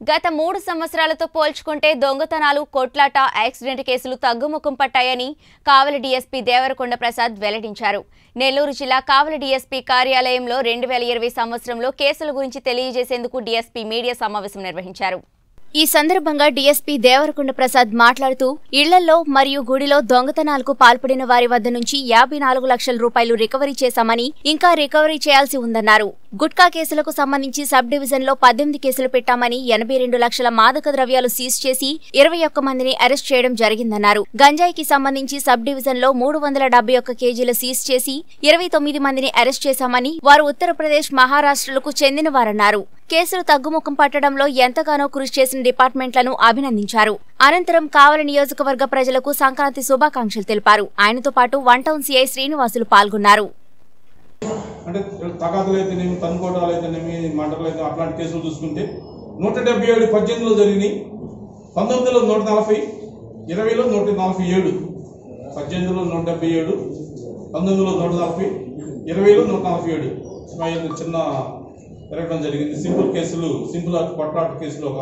గత మూడు సంవత్సరాలతో పోల్చుకుంటే దొంగతనాలు కొట్లాట యాక్సిడెంట్ కేసులు తగ్గుముఖం పట్టాయని కావలి డీఎస్పీ దేవరకొండ ప్రసాద్ వెల్లడించారు. నెల్లూరు జిల్లా కావలి డీఎస్పీ కార్యాలయంలో రెండు వేల ఇరవై సంవత్సరంలో కేసుల గురించి తెలియజేసేందుకు డీఎస్పీ మీడియా సమావేశం నిర్వహించారు. ఈ సందర్భంగా డీఎస్పీ దేవరకొండ ప్రసాద్ మాట్లాడుతూ ఇళ్ళలో మరియు గుడిలో దొంగతనాలకు పాల్పడిన వారి వద్ద నుంచి యాభై నాలుగు లక్షల రూపాయలు రికవరీ చేశామని ఇంకా రికవరీ చేయాల్సి ఉందన్నారు. గుట్కా కేసులకు సంబంధించి సబ్ డివిజన్లో పద్దెనిమిది కేసులు పెట్టామని ఎనభై రెండు లక్షల మాదక ద్రవ్యాలు సీజ్ చేసి ఇరవై ఒక్క మందిని అరెస్ట్ చేయడం జరిగిందన్నారు. గంజాయికి సంబంధించి సబ్ డివిజన్లో మూడు వందల డెబ్బై ఒక్క కేజీలు సీజ్ చేసి ఇరవై తొమ్మిది మందిని అరెస్ట్ చేశామని వారు ఉత్తరప్రదేశ్ మహారాష్ట్రలకు చెందినవారన్నారు. కేసులు తగ్గుముఖం పట్టడంలో ఎంతగానో కృషి చేసిన డిపార్ట్మెంట్లను అభినందించారు. అనంతరం కావలి నియోజకవర్గ ప్రజలకు సంక్రాంతి శుభాకాంక్షలు తెలిపారు. ఆయనతో పాటు వన్ టౌన్ సిఐ శ్రీనివాసులు పాల్గొన్నారు. అంటే తగాదులు అయితేనేమి తనుకోటాలు అట్లాంటి కేసులు చూసుకుంటే నూట డెబ్బై ఏడు పద్దెనిమిదిలో జరిగినాయి. పంతొమ్మిదిలో నూట నలభై ఇరవైలో నూట నలభై ఏడు పద్దెనిమిదిలో నూట డెబ్బై ఏడు పంతొమ్మిదిలో నూట నలభై ఇరవైలో నూట నలభై ఏడు. చిన్న పెరగడం జరిగింది. సింపుల్ కేసులు సింపుల్ కొట్లాట కేసులు ఒక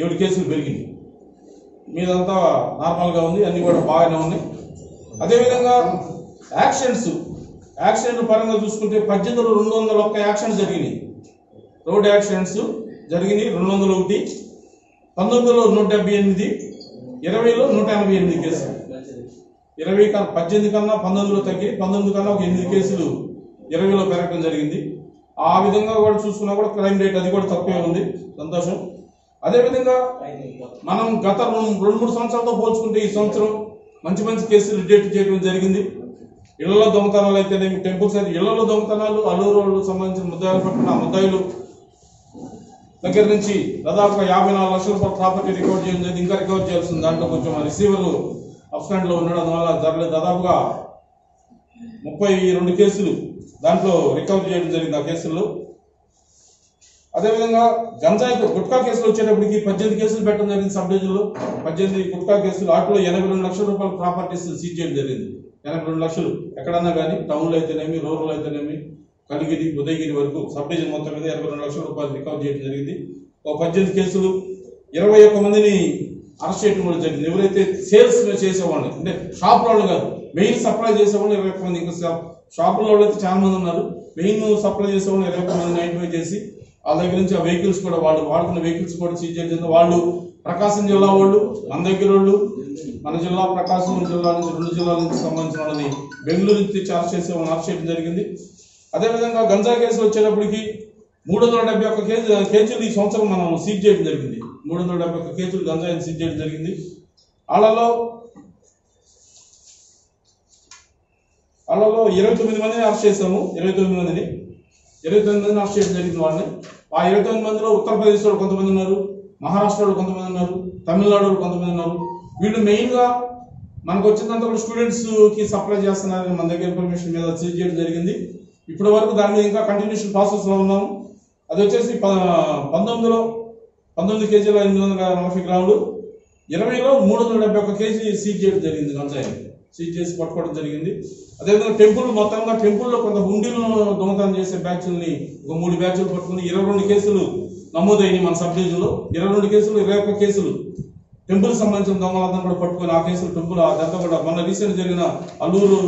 ఏడు కేసులు పెరిగింది మీదంతా నార్మల్గా ఉంది అన్నీ కూడా బాగానే ఉన్నాయి. అదేవిధంగా యాక్సిడెంట్స్ యాక్సిడెంట్ పరంగా చూసుకుంటే పద్దెనిమిదిలో రెండు వందల ఒక్క యాక్సిడెంట్స్ జరిగినాయి. రోడ్ యాక్సిడెంట్స్ జరిగినాయి రెండు వందల ఒకటి. పంతొమ్మిదిలో నూట డెబ్బై ఎనిమిది ఇరవైలో నూట ఎనభై ఎనిమిది కేసులు. ఇరవై కన్నా పద్దెనిమిది కన్నా పంతొమ్మిదిలో తగ్గి పంతొమ్మిది కన్నా ఒక ఎనిమిది కేసులు ఇరవైలో పెరగడం జరిగింది. ఆ విధంగా కూడా చూసుకున్నా కూడా క్రైమ్ రేట్ అది కూడా తక్కువే ఉంది. సంతోషం. అదేవిధంగా మనం గత రెండు రెండు మూడు సంవత్సరాలతో పోల్చుకుంటే ఈ సంవత్సరం మంచి మంచి కేసులు రిజెక్ట్ చేయడం జరిగింది. ఇళ్ళలో దొంగతనాలు అయితేనేమి టెంపుల్స్ అయితే ఇళ్ళలో దొంగతనాలు అల్లూరు సంబంధించిన ముద్దాయిలు పట్టిన ముద్దాయిలు దగ్గర నుంచి దాదాపుగా యాభై నాలుగు లక్షల రూపాయల ప్రాపర్టీ రికవర్ చేయడం జరిగింది. ఇంకా రికవర్ చేయాల్సింది దాంట్లో కొంచెం రిసీవర్ అప్స్టాండ్ ఉండడం వల్ల జరగలేదు. దాదాపుగా ముప్పై రెండు కేసులు దాంట్లో రికవర్ చేయడం జరిగింది ఆ కేసుల్లో. అదేవిధంగా గంజాయి గుట్కా కేసులు వచ్చేటప్పటికి పద్దెనిమిది కేసులు పెట్టడం జరిగింది సబ్ డివిజన్లో. పద్దెనిమిది గుట్కా కేసులు వాటిలో ఎనభై రెండు లక్షల రూపాయల ప్రాపర్టీస్ సీజ్ చేయడం జరిగింది. ఎనభై రెండు లక్షలు ఎక్కడన్నా కానీ టౌన్లో అయితేనేమి రూరల్ అయితేనేమి కలిగిరి ఉదయగిరి వరకు సబ్ డివిజన్ మొత్తం మీద ఎనభై రెండు లక్షల రూపాయలు రికవర్ చేయడం జరిగింది. ఒక పద్దెనిమిది కేసులు ఇరవై ఒక్క మందిని అరెస్ట్ చేయడం కూడా జరిగింది. ఎవరైతే సేల్స్ చేసేవాళ్ళు అంటే షాప్ వాళ్ళు కాదు మెయిన్ సప్లై చేసేవాళ్ళు ఇరవై ఒక్క మంది. ఇంకా షాప్ షాపుల వాళ్ళు అయితే చాలా మంది ఉన్నారు. మెయిన్ సప్లై చేసేవాళ్ళు ఇరవై ఒక్క మందిని ఐడెంటిఫై చేసి వాళ్ళ దగ్గర నుంచి ఆ వెహికల్స్ కూడా వాళ్ళు వాడుతున్న వెహికల్స్ కూడా సీజ్ చేయడం వాళ్ళు ప్రకాశం జిల్లా వాళ్ళు మన దగ్గర వాళ్ళు మన జిల్లా ప్రకాశం జిల్లా నుంచి రెండు జిల్లాల నుంచి సంబంధించిన వాళ్ళని బెంగళూరు నుంచి చార్జ్ అరెస్ట్ చేసే వాళ్ళని అరెస్ట్ చేయడం జరిగింది. అదేవిధంగా గంజా కేసులు వచ్చేటప్పటికి మూడు వందల డెబ్బై ఒక్క కేజీ కేజీలు ఈ సంవత్సరం మనం సీజ్ చేయడం జరిగింది. మూడు వందల డెబ్బై ఒక్క కేజీలు గంజాయిని సీజ్ చేయడం జరిగింది. వాళ్ళలో వాళ్ళలో ఇరవై తొమ్మిది మందిని అరెస్ట్ చేసాము ఇరవై తొమ్మిది మందిని. ఇరవై తొమ్మిది మందిని అరెస్ట్ చేయడం జరిగింది వాళ్ళని. ఆ ఇరవై తొమ్మిది మందిలో ఉత్తరప్రదేశ్ వాళ్ళు కొంతమంది ఉన్నారు మహారాష్ట్ర వాళ్ళు కొంతమంది ఉన్నారు తమిళనాడు వాళ్ళు కొంతమంది ఉన్నారు. వీళ్ళు మెయిన్గా మనకు వచ్చినంత కూడా స్టూడెంట్స్కి సప్లై చేస్తున్నారని మన దగ్గర ఇన్ఫర్మేషన్ మీద సీజ్ చేయడం జరిగింది. ఇప్పటి వరకు దాని మీద ఇంకా కంటిన్యూషన్ ప్రాసెస్లో ఉన్నాము. అది వచ్చేసి ప- పంతొమ్మిదిలో పంతొమ్మిది కేజీల ఎనిమిది వందల నలభై గ్రాములు ఇరవైలో మూడు వందల డెబ్బై ఒక్క కేజీ సీజ్ చేయడం జరిగింది గంజాయి. సీజ్ చేసి పట్టుకోవడం జరిగింది. అదేవిధంగా టెంపుల్ మొత్తంగా టెంపుల్లో కొంత హుండీలను దొంగతనం చేసే బ్యాచ్లని ఒక మూడు బ్యాచ్లు పట్టుకుని ఇరవై రెండు కేసులు నమోదైనవి మన సబ్ డివిజన్లో ఇరవై రెండు కేసులు ఇరవై ఒక్క కేసులు. టెంపుల్ సంబంధించిన దొంగలందరూ కూడా పట్టుకొని ఆ కేసులు టెంపుల్ అదంతా కూడా మొన్న రీసెంట్ జరిగిన అల్లూరు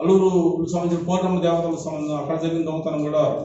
అల్లూరు సంబంధించిన పౌర్ణమి దేవతలకు సంబంధించిన అక్కడ జరిగిన దొంగతనం కూడా